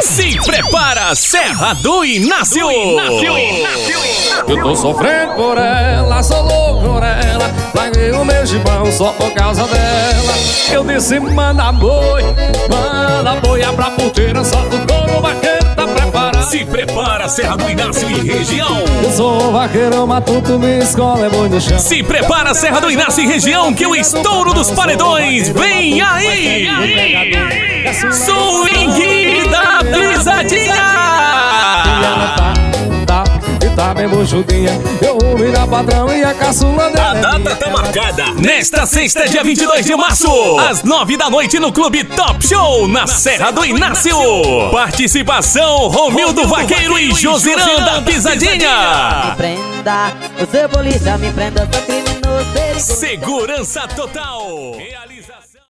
Se prepara, Serra do Inácio. Eu tô sofrendo por ela, sou louco por ela. Larguei o meu gibão só por causa dela. Eu disse manda boi, manda boi É pra porteira, só o couro vaqueiro tá preparado Se prepara, Serra do Inácio e região. Eu sou vaqueiro, matuto, minha escola é boi no chão. Se prepara, Serra do Inácio e região, que o estouro dos paredões vem aí. Swing tá bem buchudinha Eu ouvi da patrão e a caçula dela A é data minha. tá marcada nesta sexta, dia 22 de março, às 9 da noite no Clube Top Show, na Serra do Inácio. Participação: Romildo Vaqueiro e Josirã da Pisadinha. prenda, o seu polícia me prenda, sou criminoso. Segurança total. Realização.